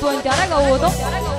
tuần trở đất gù tốt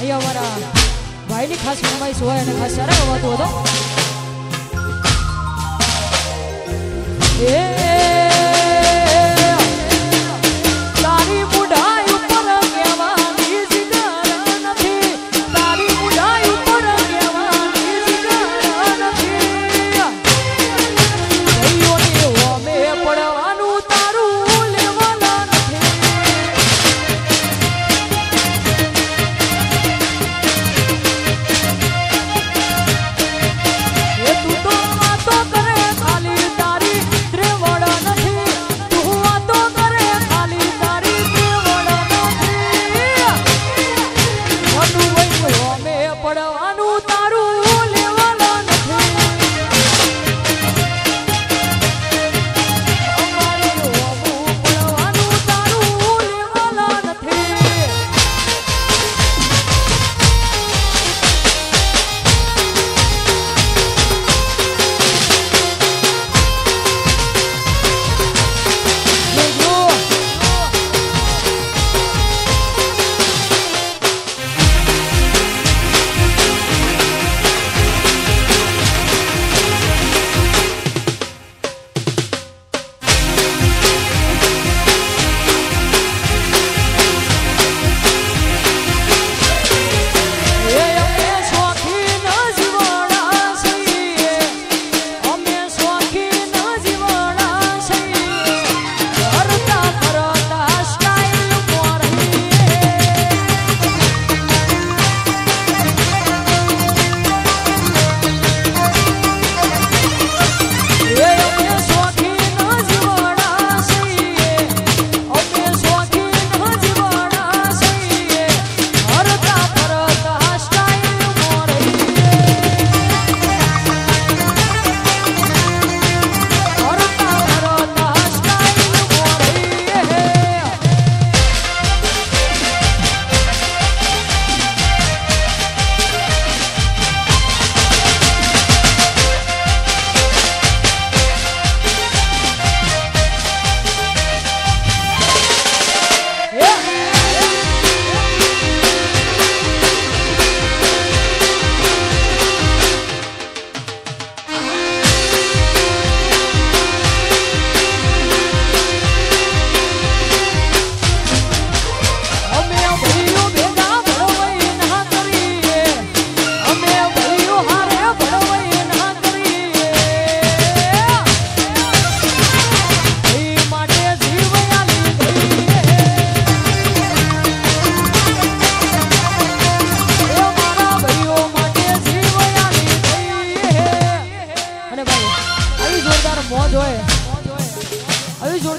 અહીંયા અમારા ભાઈની ખાસ ફરમાઈશ હોય અને ખાસ સારા અવાતો હતો. એ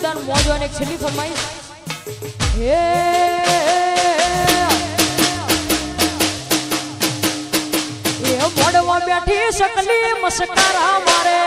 જોરદાર મોજો અને છેલ્લી ફરમાઈશ. હે! મોડવા બેઠી સકલી મસ્કારા મારે.